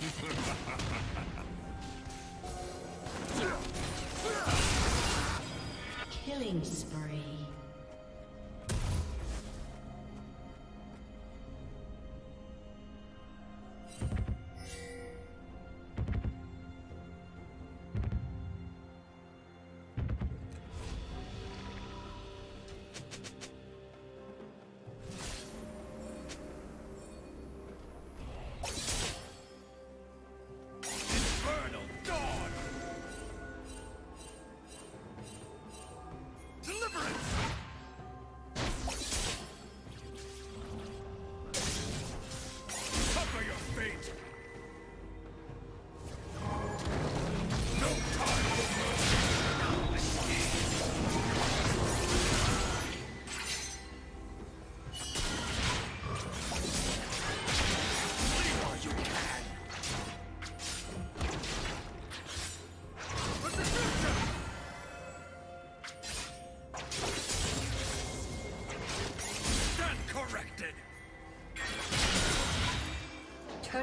Ha, ha, ha.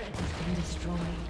It has been destroyed.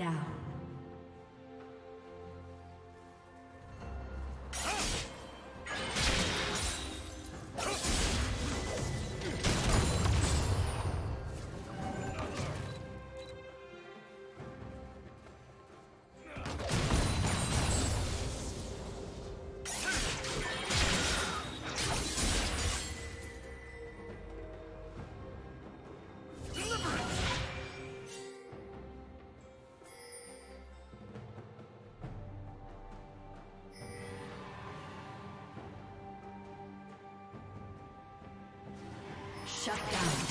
Down. Shut down.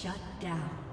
Shut down.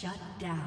Shut down.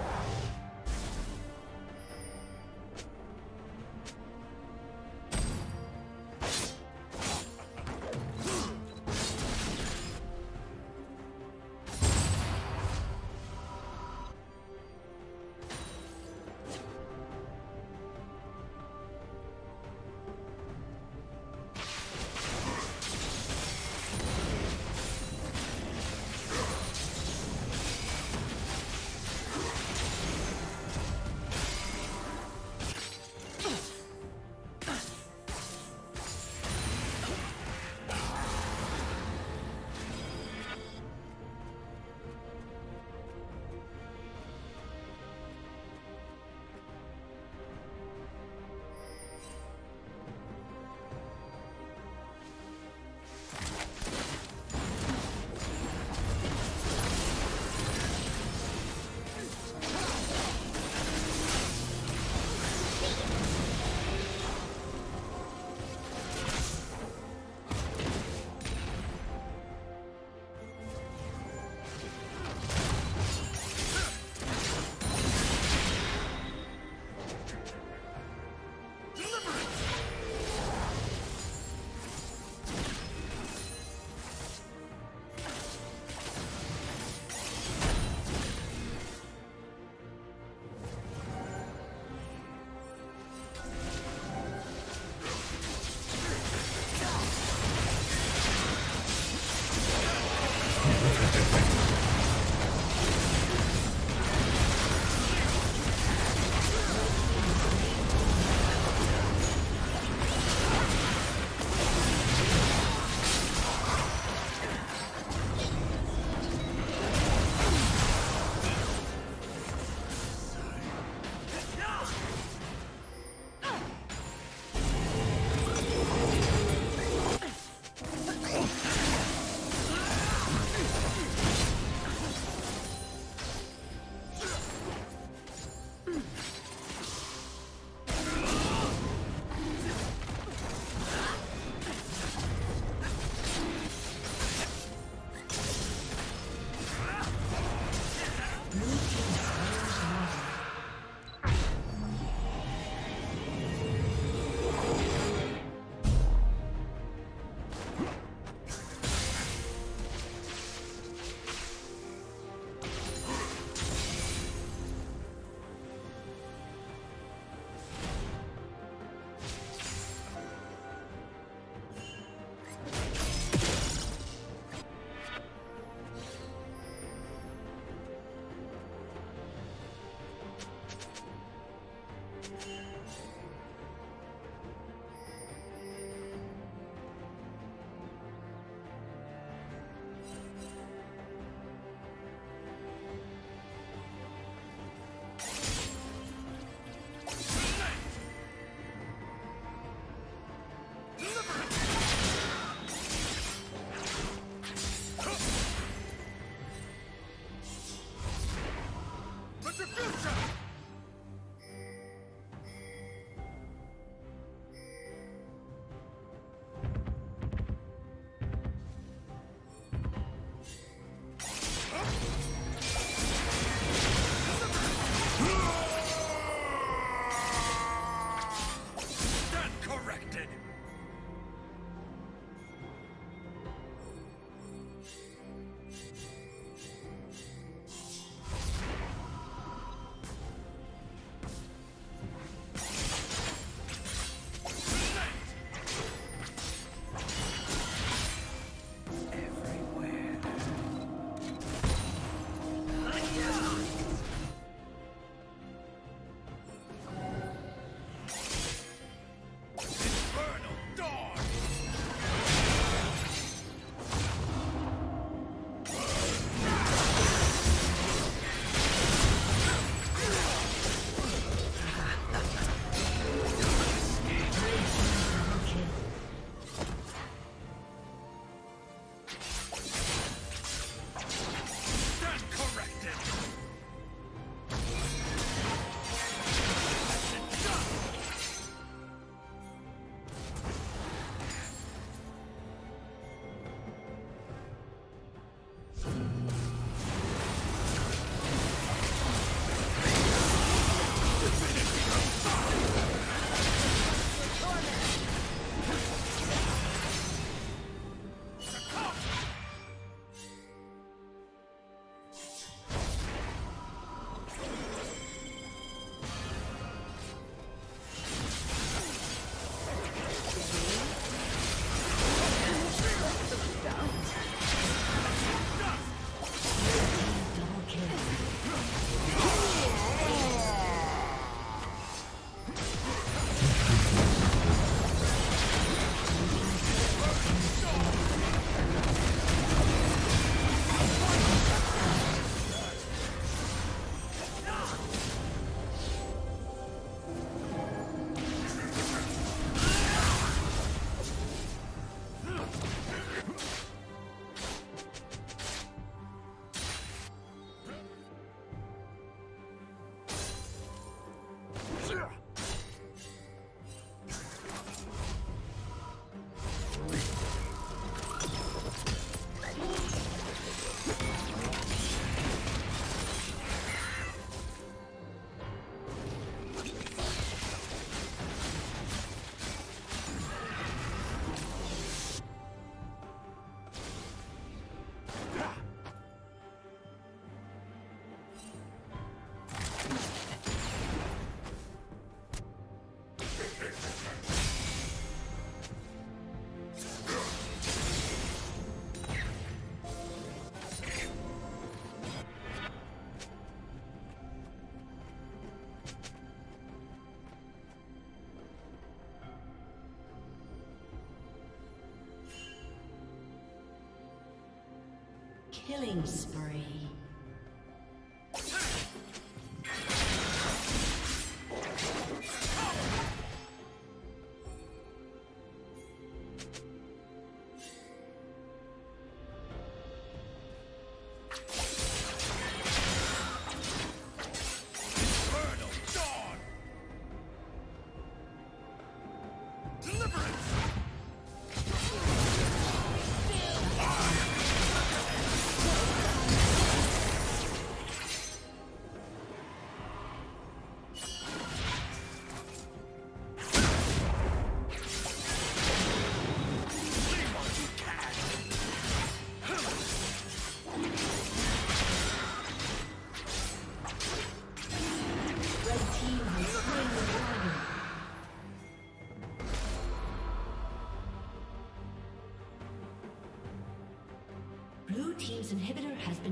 Killing spree.